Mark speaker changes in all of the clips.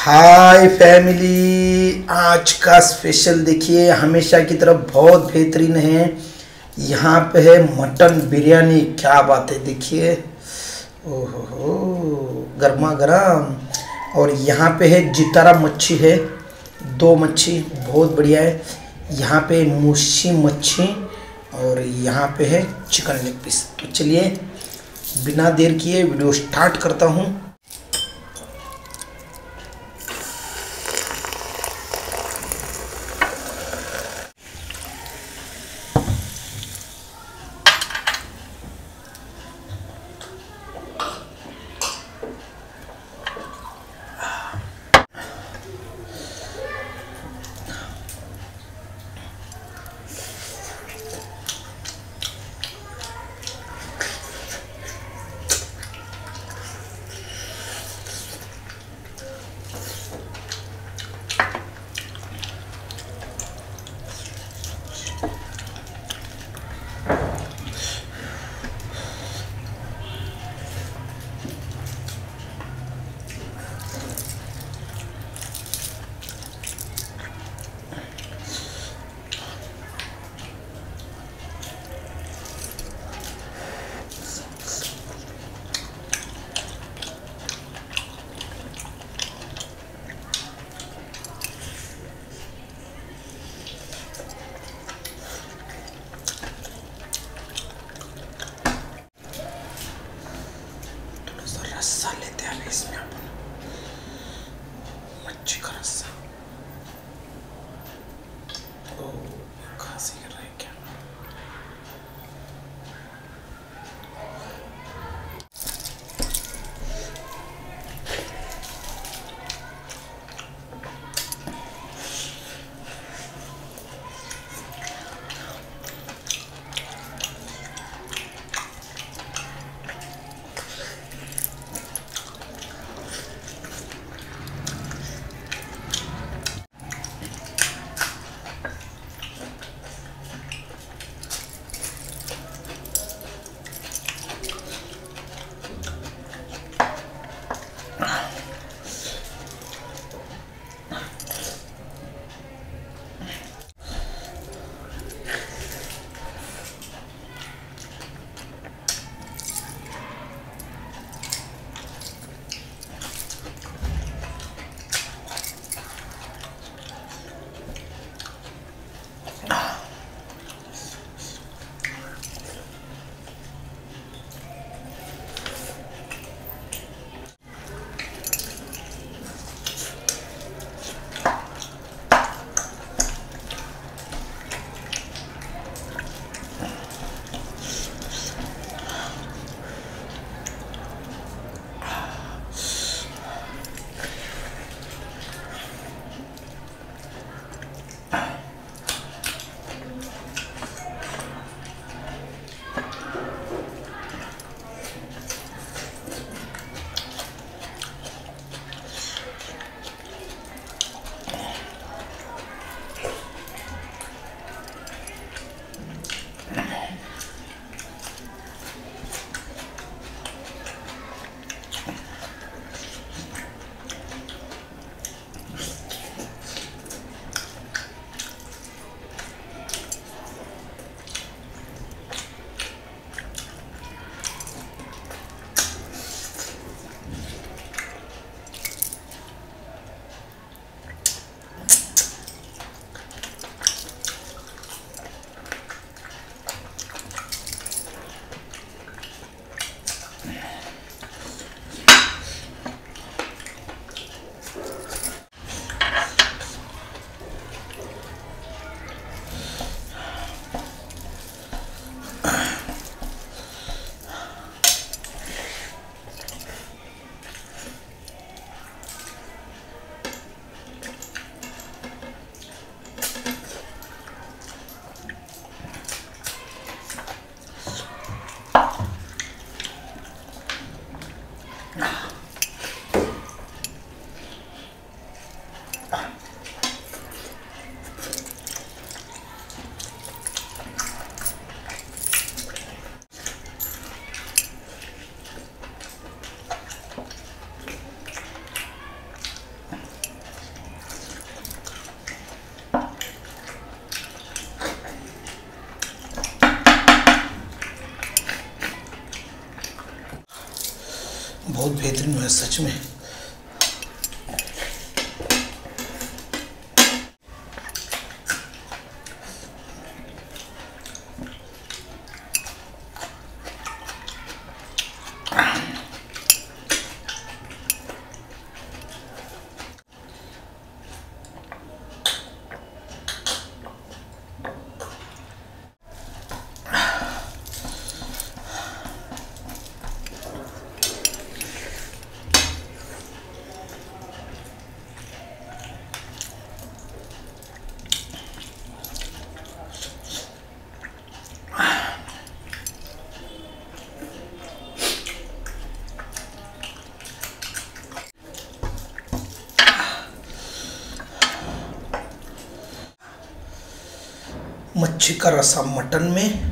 Speaker 1: हाय family, आज का special देखिए, हमेशा की तरफ़ बहुत बेहतरीन है। यहाँ पे है मटन बिरयानी, क्या बात है, देखिए। ओहो गर्मा गर्म और यहाँ पे है जितारा मच्छी है, दो मच्छी, बहुत बढ़िया है। यहाँ पे मुशी मच्छी और यहाँ पे है चिकन लेग पीस। तो चलिए, बिना देर किए वीडियो स्टार्ट करता हूँ। सच मच्छी का रसा मटन में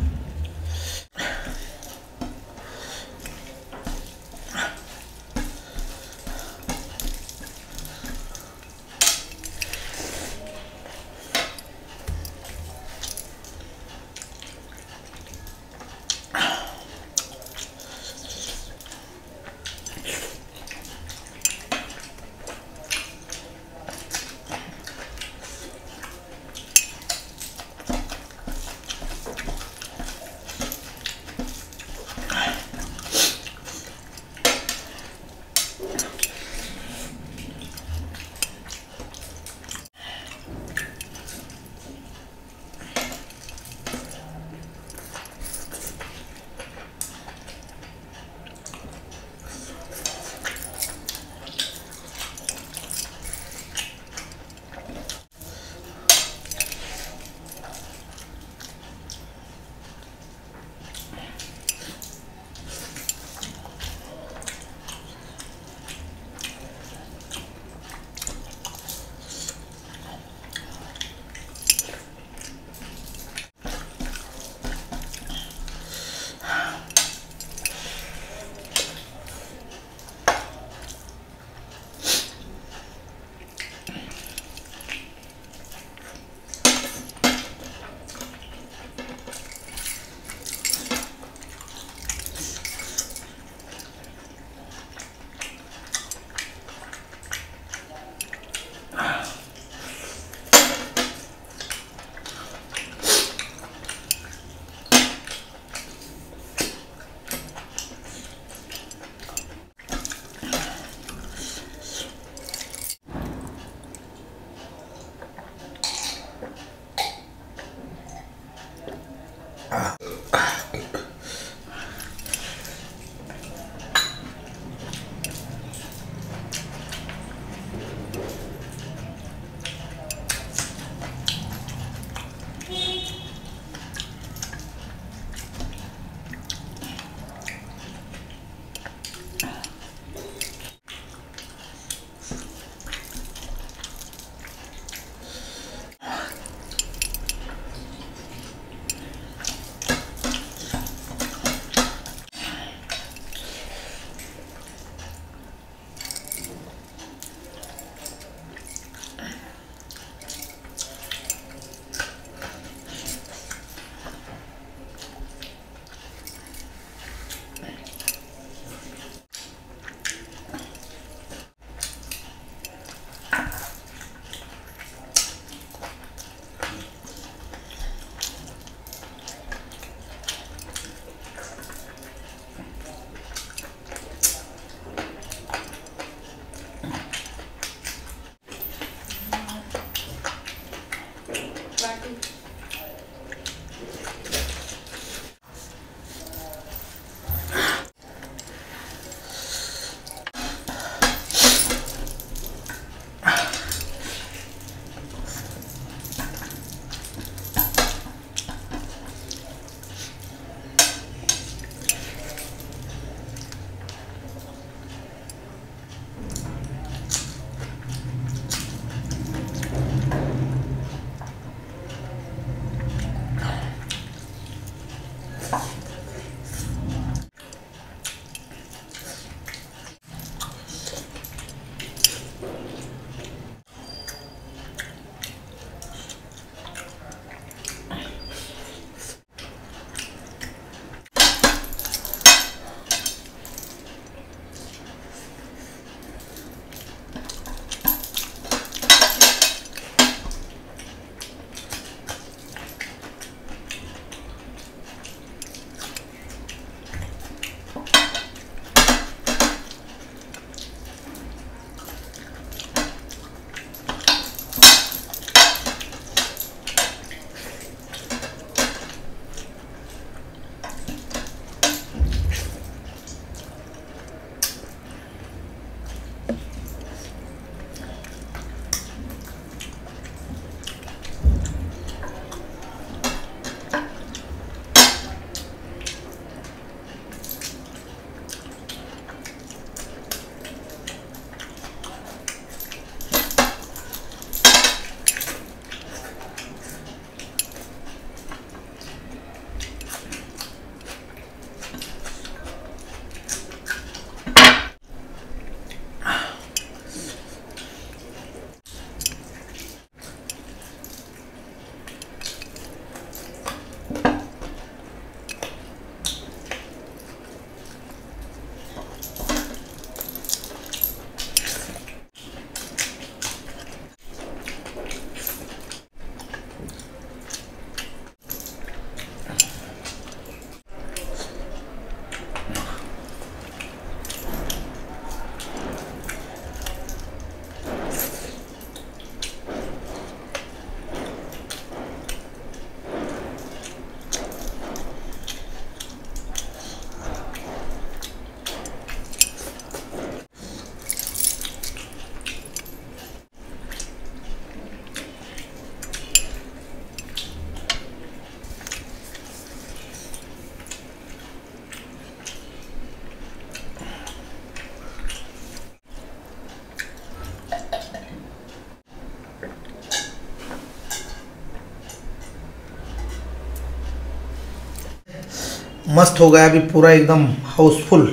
Speaker 1: मस्त हो गया, अभी पूरा एकदम हाउसफुल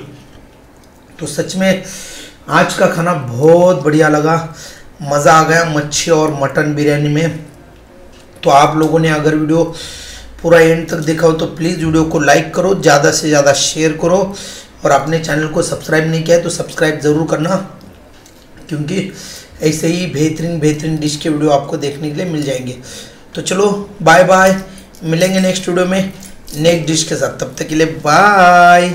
Speaker 1: तो सच में आज का खाना बहुत बढ़िया लगा। मज़ा आ गया मच्छी और मटन बिरयानी में। तो आप लोगों ने अगर वीडियो पूरा एंड तक देखा हो तो प्लीज़ वीडियो को लाइक करो, ज़्यादा से ज़्यादा शेयर करो। और अपने चैनल को सब्सक्राइब नहीं किया है तो सब्सक्राइब ज़रूर करना, क्योंकि ऐसे ही बेहतरीन बेहतरीन डिश के वीडियो आपको देखने के लिए मिल जाएँगे। तो चलो बाय बाय मिलेंगे नेक्स्ट वीडियो में। नेक्स्ट डिश के साथ तब तक के लिए बाय